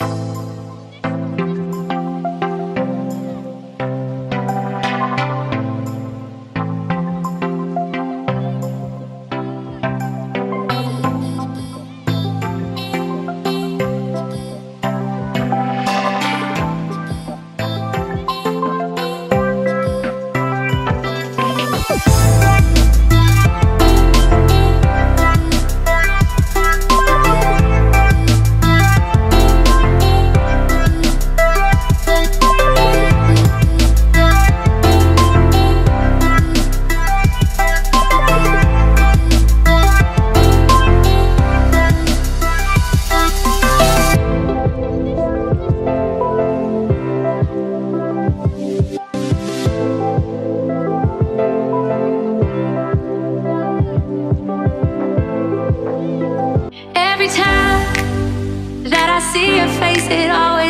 you Every time that I see your face, it always